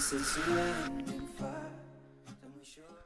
This you when.